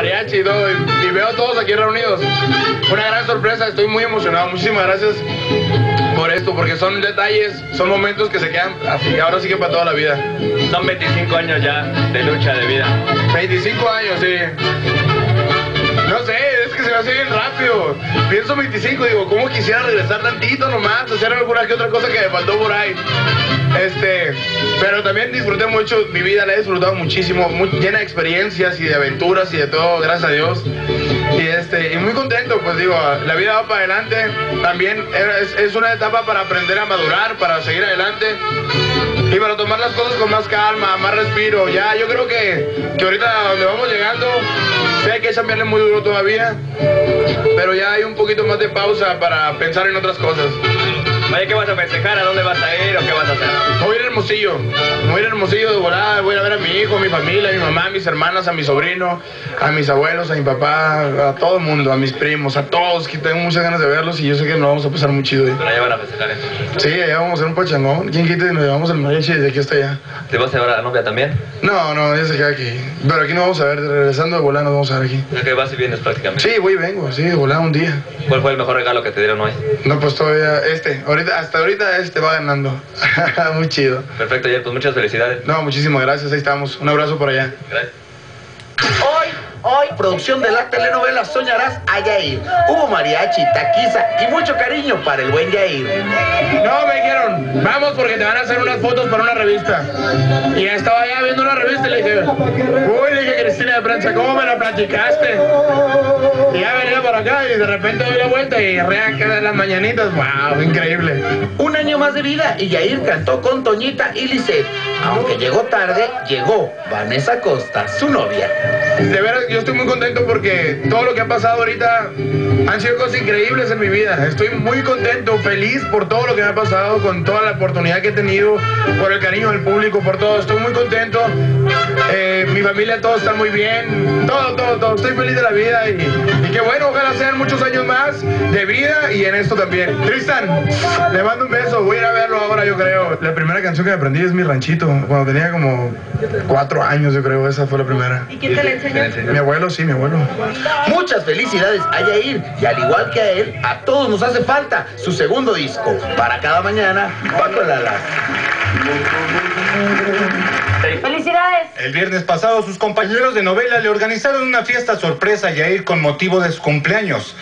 mariachi y todo, y veo a todos aquí reunidos. Una gran sorpresa, estoy muy emocionado. Muchísimas gracias por esto, porque son detalles, son momentos que se quedan así, ahora sí que para toda la vida. Son 25 años ya de lucha de vida. 25 años, sí. No sé, me hace bien rápido. Pienso 25, digo, ¿cómo quisiera regresar tantito nomás? Hacer alguna que otra cosa que me faltó por ahí. Este, pero también disfruté mucho mi vida, la he disfrutado muchísimo, llena de experiencias y de aventuras y de todo, gracias a Dios. Y este, y muy contento, pues digo, la vida va para adelante. También es, es una etapa para aprender a madurar, para seguir adelante y para tomar las cosas con más calma, más respiro. Ya, yo creo que, que ahorita donde vamos llegando, sé que hay que cambiarle muy duro todavía, pero ya hay un poquito más de pausa para pensar en otras cosas. Oye, ¿qué vas a festejar? ¿A dónde vas a ir o qué vas a hacer? Voy a ir a Hermosillo, voy a ir a Hermosillo de volada, voy a ver a mi hijo, a mi familia, a mi mamá, a mis hermanas, a mi sobrino, a mis abuelos, a mi papá, a todo el mundo, a mis primos, a todos, que tengo muchas ganas de verlos y yo sé que nos vamos a pasar muy chido. ahí. Pero allá van a festejar eso. Sí, allá vamos a hacer un pachangón. ¿Quién quita y nos llevamos el mariachi de aquí hasta allá? ¿Te vas a llevar a la novia también? No, no, ella se queda aquí. Pero aquí no vamos a ver, regresando de volada nos vamos a ver aquí. Sea que vas y vienes prácticamente. Sí, voy y vengo, sí, de volada un día. ¿Cuál fue el mejor regalo que te dieron hoy? No, pues todavía este, ahorita, hasta ahorita este va ganando. muy chido. Perfecto, ayer, pues muchas felicidades. No, muchísimas gracias, ahí estamos. Un abrazo por allá. Gracias. Hoy, producción de la telenovela Soñarás a Yair. Hubo mariachi, taquiza y mucho cariño para el buen Yair. No, me dijeron, vamos porque te van a hacer unas fotos para una revista. Y ya estaba allá viendo una revista y le dije, uy, le dije, Cristina de prensa, ¿cómo me la platicaste? Y ya venía para acá y de repente doy la vuelta y rea de las mañanitas, wow, increíble. Un año más de vida y Yair cantó con Toñita y Lisette. Aunque llegó tarde, llegó Vanessa Costa, su novia. De veras, yo estoy muy contento porque todo lo que ha pasado ahorita han sido cosas increíbles en mi vida. Estoy muy contento, feliz por todo lo que me ha pasado, con toda la oportunidad que he tenido, por el cariño del público, por todo. Estoy muy contento. Eh, mi familia, todos están muy bien. Todo, todo, todo. Estoy feliz de la vida y, y qué bueno, ojalá sean muchos años más de vida y en esto también. Tristan, le mando un beso. Voy a ir a verlo ahora, yo creo. La primera canción que aprendí es Mi Ranchito, cuando tenía como cuatro años, yo creo. Esa fue la primera. ¿Y quién te la enseñó? Mi abuelo, sí, mi abuelo. Muchas felicidades a Yair y al igual que a él, a todos nos hace falta su segundo disco. Para cada mañana, Paco Lala. ¡Felicidades! El viernes pasado sus compañeros de novela le organizaron una fiesta sorpresa a Yair con motivo de su cumpleaños.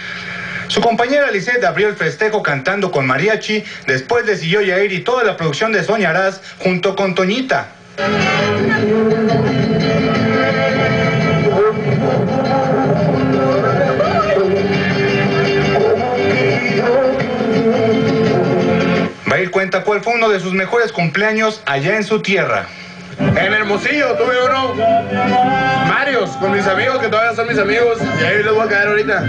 Su compañera Lisette abrió el festejo cantando con mariachi, después le siguió Yair y toda la producción de Soñarás junto con Toñita. Bail cuenta cuál fue uno de sus mejores cumpleaños allá en su tierra. En Hermosillo tuve uno, Con mis amigos, que todavía son mis amigos, y ahí les voy a caer ahorita.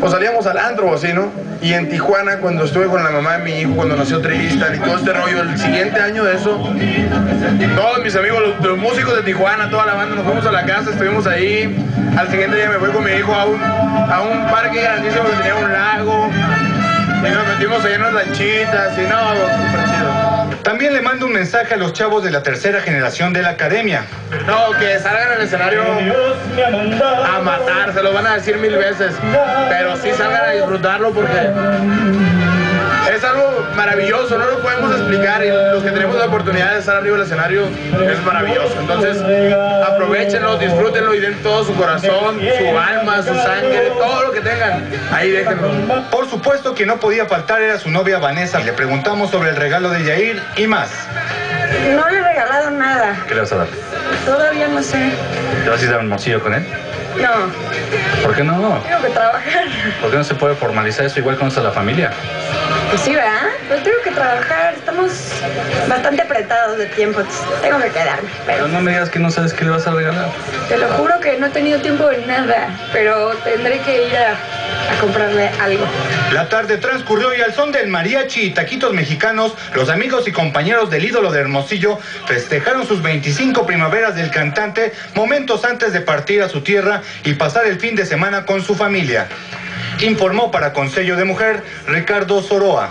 O salíamos al antro así, ¿no? Y en Tijuana, cuando estuve con la mamá de mi hijo, cuando nació Tristan y todo este rollo, el siguiente año de eso, todos mis amigos, los, los músicos de Tijuana, toda la banda, nos fuimos a la casa, estuvimos ahí. Al siguiente día me fui con mi hijo a un, a un parque grandísimo que tenía un lago. Y nos metimos ahí en unas lanchitas y no, súper chido. También le mando un mensaje a los chavos de la tercera generación de la academia. No, que salgan al escenario a matar, se lo van a decir mil veces, pero sí salgan a disfrutarlo porque maravilloso, no lo podemos explicar y los que tenemos la oportunidad de estar arriba del escenario es maravilloso. Entonces, aprovechenlo, disfrútenlo y den todo su corazón, su alma, su sangre, todo lo que tengan, ahí déjenlo. Por supuesto que no podía faltar era su novia Vanessa. Le preguntamos sobre el regalo de Yair y más. No le he regalado nada. ¿Qué le vas a dar? Todavía no sé. ¿Te vas a ir a Hermosillo con él? No, ¿Por qué no? tengo que trabajar. ¿Por qué no se puede formalizar eso igual conoces a la familia? Pues sí, ¿verdad? Pero tengo que trabajar. Estamos bastante apretados de tiempo. Tengo que quedarme. Pero Pero no me digas que no sabes qué le vas a regalar. te lo juro que no he tenido tiempo de nada. Pero tendré que ir a, a comprarle algo. La tarde transcurrió y al son del mariachi y taquitos mexicanos, los amigos y compañeros del ídolo de Hermosillo festejaron sus 25 primaveras del cantante momentos antes de partir a su tierra y pasar el fin de semana con su familia. Informó para Consejo de Mujer Ricardo Soroa.